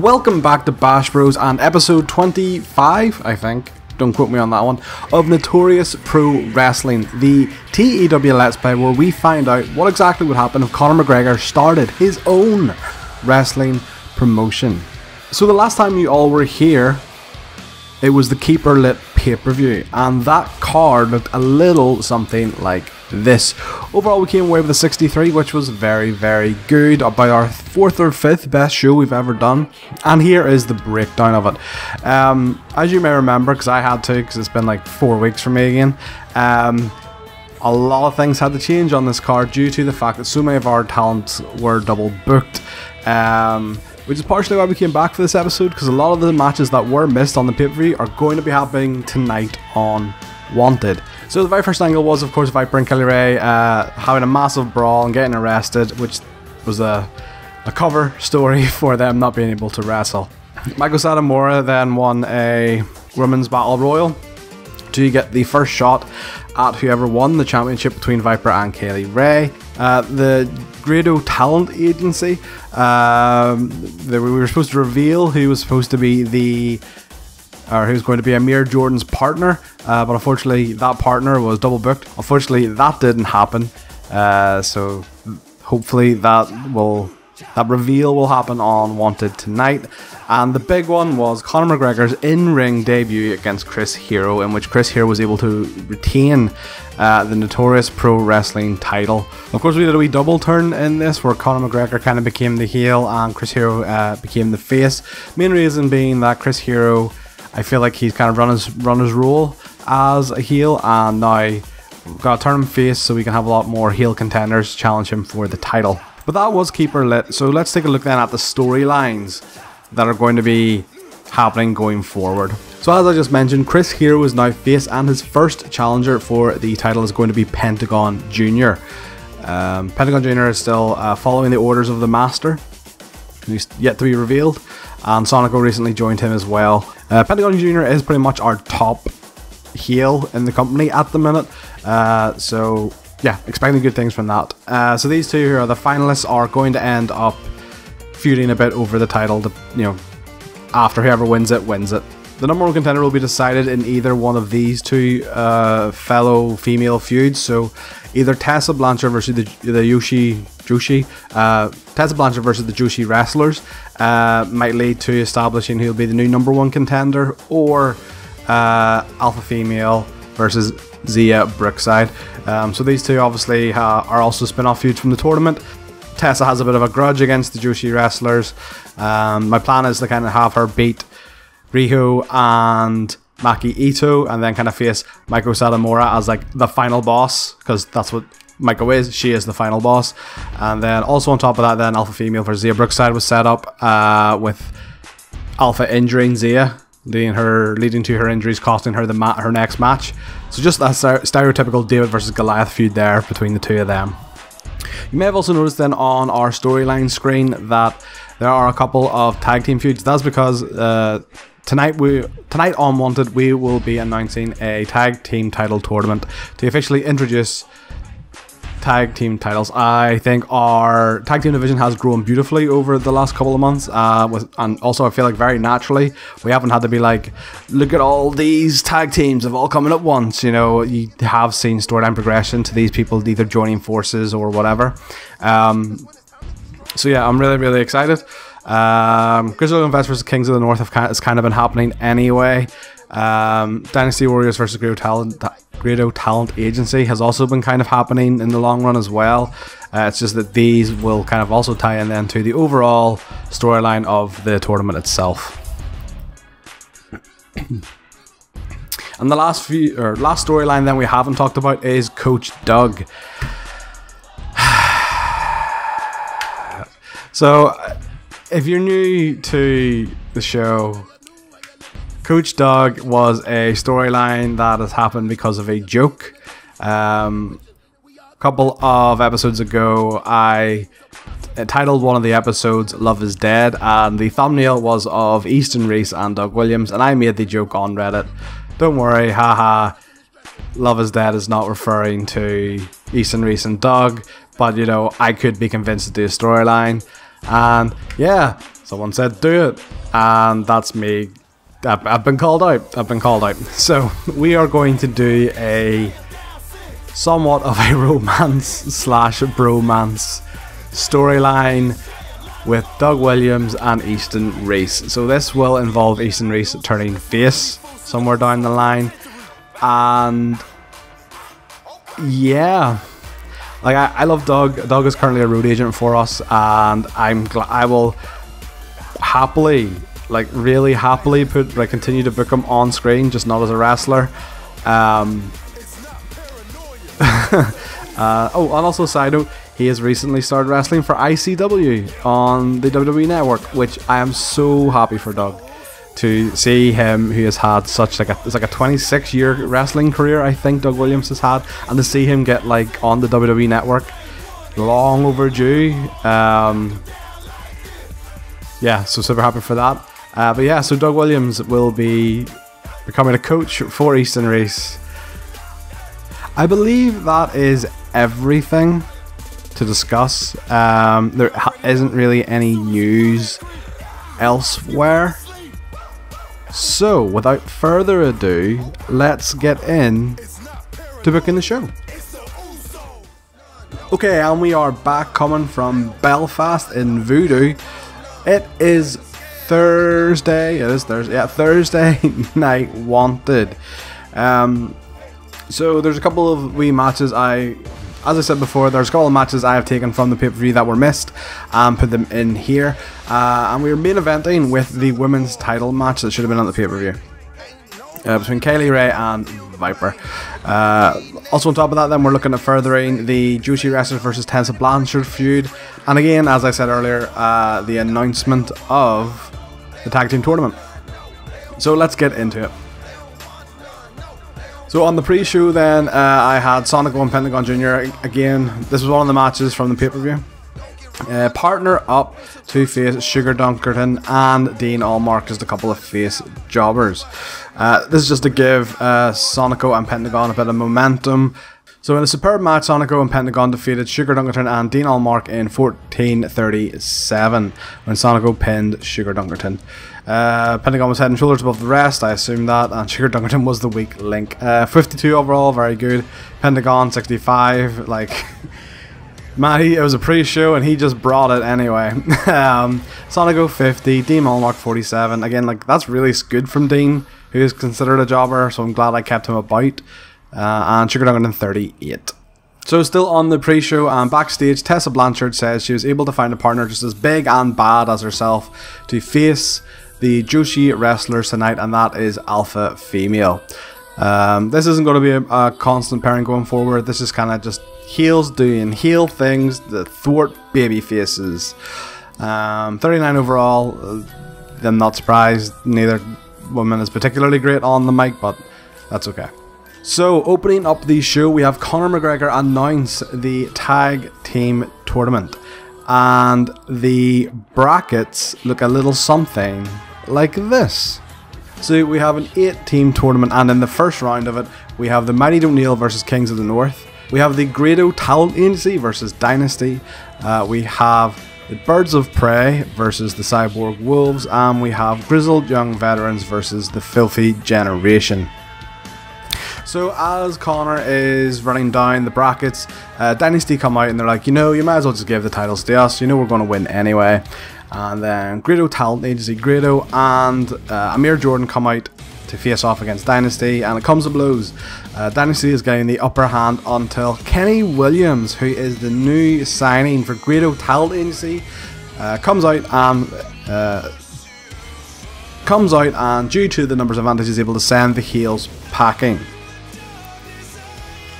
Welcome back to Bash Bros and episode 25, I think. Don't quote me on that one. Of Notorious Pro Wrestling, the TEW Let's Play, where we find out what exactly would happen if Conor McGregor started his own wrestling promotion. So, the last time you all were here, it was the Keep Her Lit pay per view, and that card looked a little something like this. Overall, we came away with a 63, which was very, very good. About our fourth or fifth best show we've ever done. And here is the breakdown of it. Um, as you may remember, because I had to, because it's been like four weeks for me again. Um, a lot of things had to change on this card due to the fact that so many of our talents were double booked. Um, which is partially why we came back for this episode because a lot of the matches that were missed on the pay per view are going to be happening tonight on Wanted. So the very first angle was, of course, Viper and Kelly Ray uh, having a massive brawl and getting arrested, which was a, a cover story for them not being able to wrestle. Meiko Satomura then won a women's battle royal to get the first shot at whoever won the championship between Viper and Kay Lee Ray. Uh, the Grado Talent Agency, um, we were supposed to reveal who was supposed to be the or who's going to be Amir Jordan's partner, uh, but unfortunately that partner was double booked. Unfortunately, that didn't happen. Uh, so hopefully that will that reveal will happen on Wanted tonight. And the big one was Conor McGregor's in-ring debut against Chris Hero, in which Chris Hero was able to retain uh, the Notorious Pro Wrestling title. Of course, we did a wee double turn in this, where Conor McGregor kind of became the heel and Chris Hero uh, became the face. Main reason being that Chris Hero I feel like he's kind of run his run his role as a heel, and now we've got to turn him face so we can have a lot more heel contenders challenge him for the title. But that was Keep Her Lit. So let's take a look then at the storylines that are going to be happening going forward. So as I just mentioned, Chris Hero is now face, and his first challenger for the title is going to be Pentagon Junior. Um, Pentagon Junior is still uh, following the orders of the Master, who's yet to be revealed and Sonico recently joined him as well. Uh, Pentagon Jr. is pretty much our top heel in the company at the minute, uh, so yeah, expecting good things from that. Uh, so these two who are the finalists are going to end up feuding a bit over the title. To, you know, after whoever wins it wins it. The number one contender will be decided in either one of these two uh, fellow female feuds. So either Tessa Blanchard versus the, the Yoshi Joshi, uh, Tessa Blanchard versus the Joshi wrestlers uh, might lead to establishing who'll be the new number one contender, or uh, Alpha Female versus Xia Brookside. Um, so these two obviously are also spin-off feuds from the tournament. Tessa has a bit of a grudge against the Joshi wrestlers. Um, my plan is to kind of have her beat Riho and Maki Ito, and then kind of face Meiko Satomura as like the final boss, because that's what Is. She is the final boss. And then also on top of that, then Alpha Female for Xia Brookside was set up uh, with Alpha injuring Xia, leading her leading to her injuries, costing her the her next match. So just that stereotypical David versus Goliath feud there between the two of them. You may have also noticed then on our storyline screen that there are a couple of tag team feuds. That's because uh, tonight we tonight on Wanted we will be announcing a tag team title tournament to officially introduce tag team titles. I think our tag team division has grown beautifully over the last couple of months, uh, with, and also I feel like very naturally we haven't had to be like, look at all these tag teams have all coming at once. You know, you have seen storyline progression to these people either joining forces or whatever. Um, so yeah, I'm really really excited. Um, Grizzled Young Vets Kings of the North have has kind of been happening anyway. Um, Dynasty Warriors versus Grado Talent, Grado Talent Agency has also been kind of happening in the long run as well. Uh, it's just that these will kind of also tie in then to the overall storyline of the tournament itself. and the last few or last storyline then we haven't talked about is Coach Doug. so, if you're new to the show, Coach Doug was a storyline that has happened because of a joke. Um, a couple of episodes ago, I titled one of the episodes Love is Dead, and the thumbnail was of Easton Reese and Doug Williams, and I made the joke on Reddit. Don't worry, haha. Love is Dead is not referring to Easton Reese and Doug, but you know, I could be convinced to do a storyline. And yeah, Someone said, do it. And that's me. I've, I've been called out. I've been called out. So we are going to do a somewhat of a romance slash bromance storyline with Doug Williams and Easton Reese. So this will involve Easton Reese turning face somewhere down the line. And yeah, like I, I love Doug. Doug is currently a road agent for us, and I'm glad I will happily, like really happily, put like continue to book him on screen, just not as a wrestler. Um, uh, oh, and also side note, he has recently started wrestling for ICW on the WWE Network, which I am so happy for Doug to see him who has had such like a it's like a 26 year wrestling career I think Doug Williams has had and to see him get like on the WWE network long overdue um, yeah so super happy for that uh, but yeah so Doug Williams will be becoming a coach for Easton Reese. I believe that is everything to discuss um, there isn't really any news elsewhere so, without further ado, let's get in to booking the show. Okay, and we are back coming from Belfast in Voodoo. It is Thursday. It is Thursday. Yeah, Thursday night wanted. Um, so there's a couple of wee matches I as I said before, there's a couple of matches I have taken from the pay per view that were missed and put them in here. Uh, and we are main eventing with the women's title match that should have been on the pay per view. Uh, between Kay Lee Ray and Viper. Uh, also, on top of that, then we're looking at furthering the Joshi Wrestlers versus Tessa Blanchard feud, and again, as I said earlier, uh, the announcement of the tag team tournament. So let's get into it. So on the pre-show then, uh, I had Sonico and Pentagon Jr. Again, this was one of the matches from the pay-per-view. Uh, partner up to face Sugar Dunkerton and Dean Allmark as a couple of face jobbers. Uh, this is just to give uh, Sonico and Pentagon a bit of momentum. So in a superb match, Sonico and Pentagon defeated Sugar Dunkerton and Dean Allmark in 1437 when Sonico pinned Sugar Dunkerton. Uh, Pentagon was head and shoulders above the rest, I assume that, and Sugar Dunkerton was the weak link. Uh, 52 overall, very good. Pentagon 65, like, man, he, it was a pre-show and he just brought it anyway. um, Sonico 50, Dean Allmark 47. Again, like, that's really good from Dean, who is considered a jobber, so I'm glad I kept him about. Uh, and Sugar Dunkerton 38. So still on the pre-show and backstage, Tessa Blanchard says she was able to find a partner just as big and bad as herself to face the Joshi wrestlers tonight, and that is Alpha Female. Um, this isn't going to be a, a, constant pairing going forward. This is kind of just heels doing heel things, the thwart baby faces. Um, 39 overall. Uh, I'm not surprised. Neither woman is particularly great on the mic, but that's okay. So, opening up the show, we have Conor McGregor announce the tag team tournament. And the brackets look a little something like this. So we have an 8 team tournament and in the first round of it we have the Mighty O'Neill versus Kings of the North. We have the Grado Talent Agency versus Dynasty. Uh, we have the Birds of Prey versus the Cyborg Wolves and we have Grizzled Young Veterans versus the Filthy Generation. So as Conor is running down the brackets, uh, Dynasty come out and they're like, you know, you might as well just give the titles to us. You know we're going to win anyway. And then Grado Talent Agency, Grado and uh, Amir Jordan come out to face off against Dynasty, and it comes to blows. Uh, Dynasty is getting the upper hand until Kenny Williams, who is the new signing for Grado Talent Agency, uh, comes out and uh, comes out and due to the numbers advantage is able to send the heels packing.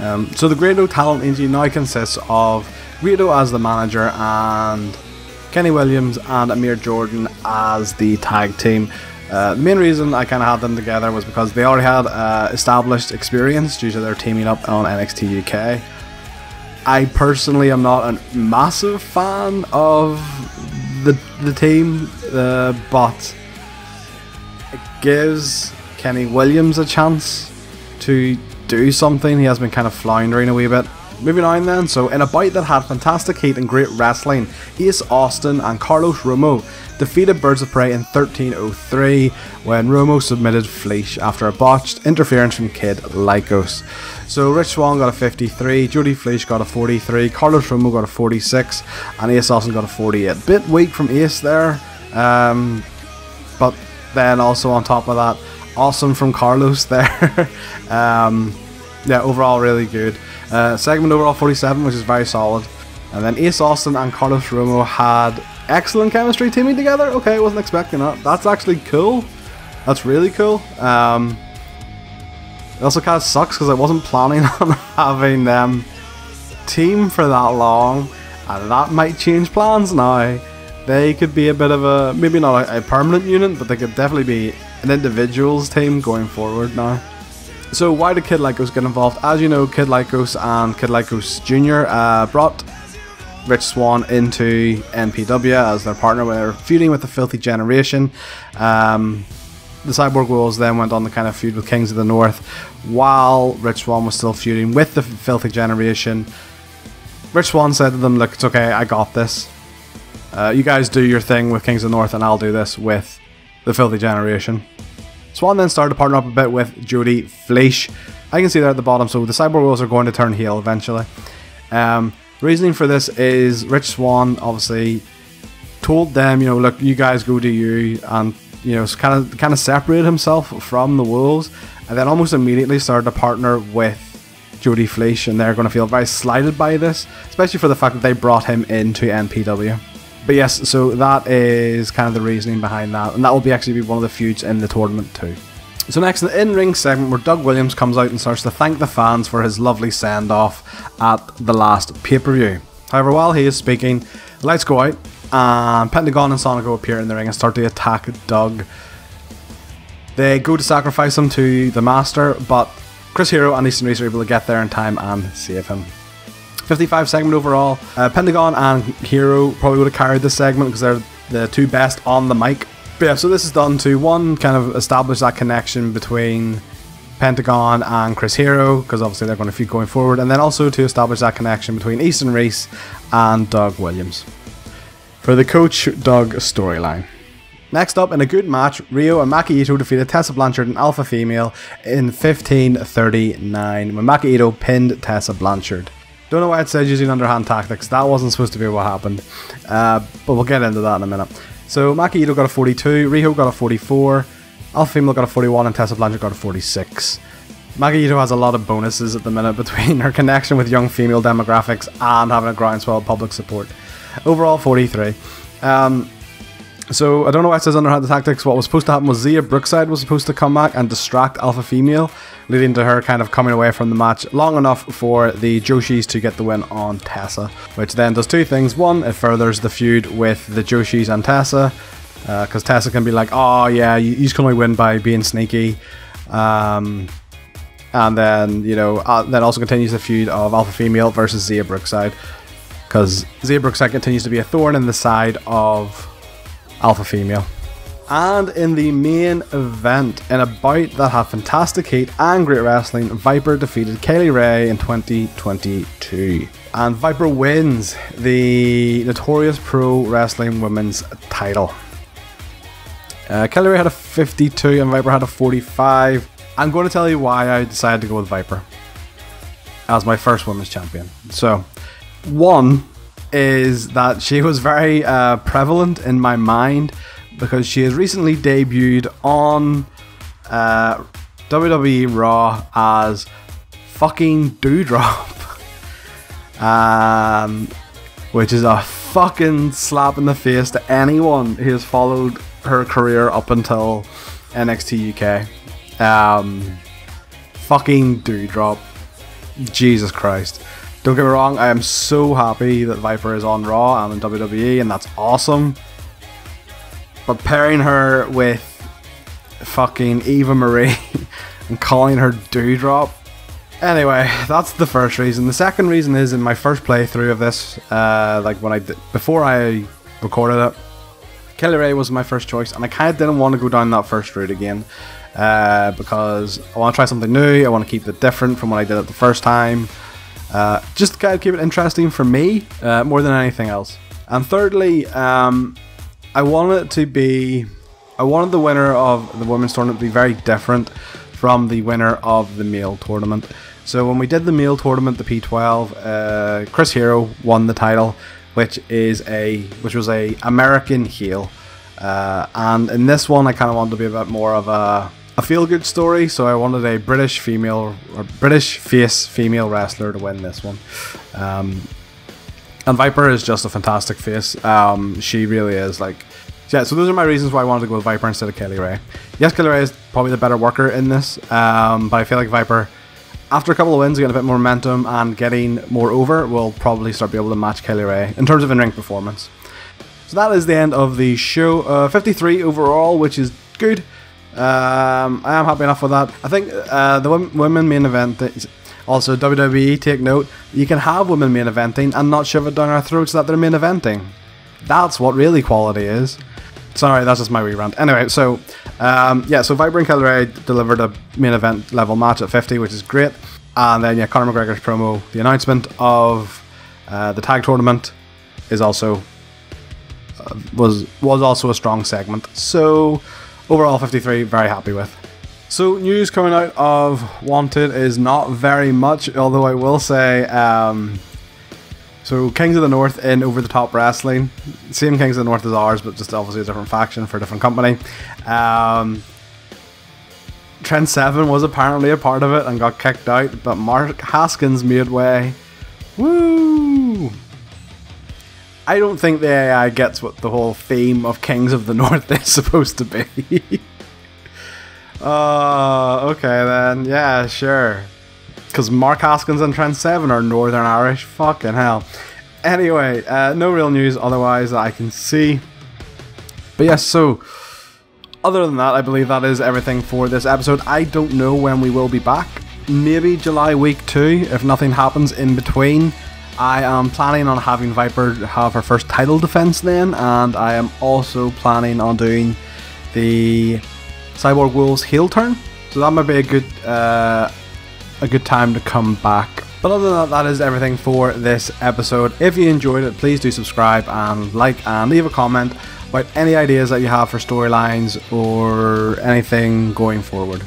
Um, so the Grado Talent Agency now consists of Grado as the manager and Kenny Williams and Amir Jordan as the tag team. Uh, the main reason I kind of had them together was because they already had uh, established experience due to their teaming up on NXT UK. I personally am not a massive fan of the the team, uh, but it gives Kenny Williams a chance to do something. He has been kind of floundering a wee bit moving on then. So, in a bout that had fantastic heat and great wrestling, Ace Austin and Carlos Romo defeated Birds of Prey in 1303 when Romo submitted Fleisch after a botched interference from Kid Lykos. So Rich Swann got a 53, Jody Fleisch got a 43, Carlos Romo got a 46, and Ace Austin got a 48. Bit weak from Ace there, um, but then also on top of that, awesome from Carlos there. um, yeah, overall really good. Uh, segment overall 47, which is very solid. And then Ace Austin and Carlos Romo had excellent chemistry teaming together. Okay, I wasn't expecting that. That's actually cool. That's really cool. Um, it also kind of sucks because I wasn't planning on having them team for that long, and that might change plans now. They could be a bit of a maybe not a, a permanent unit, but they could definitely be an individuals team going forward now. So why did Kid Lykos get involved? As you know, Kid Lykos and Kid Lykos Jr. Uh, brought Rich Swann into NPW as their partner. They're feuding with the Filthy Generation. Um, the Cyborg Wolves then went on the kind of feud with Kings of the North, while Rich Swann was still feuding with the Filthy Generation. Rich Swann said to them, "Look, it's okay. I got this. Uh, you guys do your thing with Kings of the North, and I'll do this with the Filthy Generation." Swann then started to partner up a bit with Jody Fleisch. I can see there at the bottom, so the Cyborg Wolves are going to turn heel eventually. Um, reasoning for this is Rich Swann obviously told them, you know, look, you guys go to you, and you know, kind of kind of separated himself from the Wolves, and then almost immediately started to partner with Jody Fleisch, and they're going to feel very slighted by this, especially for the fact that they brought him into NPW. But yes, so that is kind of the reasoning behind that, and that will be actually be one of the feuds in the tournament too. So next, the in-ring segment where Doug Williams comes out and starts to thank the fans for his lovely send-off at the last pay-per-view. However, while he is speaking, lights go out, and Pentagon and Sonico appear in the ring and start to attack Doug. They go to sacrifice him to the Master, but Chris Hero and Easton Reese are able to get there in time and save him. 55 segment overall. Uh, Pentagon and Hero probably would have carried this segment because they're the two best on the mic. But yeah, so this is done to one, kind of establish that connection between Pentagon and Chris Hero, because obviously they're going to feud going forward, and then also to establish that connection between Easton Reese and Doug Williams. For the Coach Doug storyline. Next up, in a good match, Riho and Maki Ito defeated Tessa Blanchard and Alpha Female in 1539 when Maki Ito pinned Tessa Blanchard. Don't know why it said using underhand tactics. That wasn't supposed to be what happened. Uh, but we'll get into that in a minute. So Maki Ito got a 42, Riho got a 44, Alpha Female got a 41, and Tessa Blanchard got a 46. Maki Ito has a lot of bonuses at the minute between her connection with young female demographics and having a groundswell of public support. Overall, 43. Um, so I don't know why it says underhand tactics. What was supposed to happen was Xia Brookside was supposed to come back and distract Alpha Female, leading to her kind of coming away from the match long enough for the Joshis to get the win on Tessa, which then does two things. One, it furthers the feud with the Joshis and Tessa, because uh, Tessa can be like, "Oh yeah, you, you can only win by being sneaky." Um, and then you know, uh, then also continues the feud of Alpha Female versus Xia Brookside, because Xia Brookside continues to be a thorn in the side of Alpha Female. And in the main event, in a bout that had fantastic heat and great wrestling, Viper defeated Kay Lee Ray in 2022. And Viper wins the Notorious Pro Wrestling Women's title. Uh, Kelly Ray had a 52 and Viper had a 45. I'm going to tell you why I decided to go with Viper as my first women's champion. So, one, is that she was very uh, prevalent in my mind because she has recently debuted on uh, WWE Raw as fucking Doudrop. um, which is a fucking slap in the face to anyone who has followed her career up until NXT UK. Um, fucking Doudrop. Jesus Christ. Don't get me wrong, I am so happy that Viper is on Raw and in WWE, and that's awesome. But pairing her with fucking Eva Marie and calling her Doudrop. Anyway, that's the first reason. The second reason is in my first playthrough of this, uh, like when I did, before I recorded it, Kelly Ray was my first choice, and I kind of didn't want to go down that first route again. Uh, because I want to try something new, I want to keep it different from what I did it the first time. Uh, just to kind of keep it interesting for me uh, more than anything else. And thirdly, um, I wanted it to be, I wanted the winner of the women's tournament to be very different from the winner of the male tournament. So when we did the male tournament, the P12, uh, Chris Hero won the title, which is a which was a American heel, uh, and in this one I kind of wanted to be a bit more of a a feel good story. So I wanted a British female or British face female wrestler to win this one. Um, and Viper is just a fantastic face. Um, she really is like. Yeah, so those are my reasons why I wanted to go with Viper instead of Kelly Ray. Yes, Kelly Ray is probably the better worker in this, um, but I feel like Viper after a couple of wins, getting a bit more momentum and getting more over, we'll probably start be able to match Kelly Ray in terms of in-ring performance. So that is the end of the show. Uh, 53 overall, which is good. Um, I am happy enough with that. I think uh, the women main event. Also, WWE, take note, you can have women main eventing and not shove it down our throats that they're main eventing. That's what really quality is. Sorry, that's just my rant. Anyway, so um, yeah, so Viper and Kay Lee delivered a main event level match at 50, which is great. And then yeah, Conor McGregor's promo, the announcement of uh, the tag tournament is also uh, was was also a strong segment. So overall, 53, very happy with. So news coming out of Wanted is not very much, although I will say. Um, so Kings of the North in Over the Top Wrestling, same Kings of the North as ours, but just obviously a different faction for a different company. Um, Trent Seven was apparently a part of it and got kicked out, but Mark Haskins made way. Woo! I don't think the AI gets what the whole theme of Kings of the North is supposed to be. uh, okay then. Yeah, sure because Mark Haskins and Trent Seven are Northern Irish. Fucking hell. Anyway, uh, no real news otherwise that I can see. But yes, so other than that, I believe that is everything for this episode. I don't know when we will be back. Maybe July week two, if nothing happens in between. I am planning on having Viper have her first title defense then, and I am also planning on doing the Cyborg Wolves heel turn. So that might be a good uh, a good time to come back. But other than that, that is everything for this episode. If you enjoyed it, please do subscribe and like and leave a comment about any ideas that you have for storylines or anything going forward.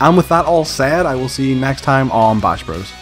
And with that all said, I will see you next time on Bash Bros.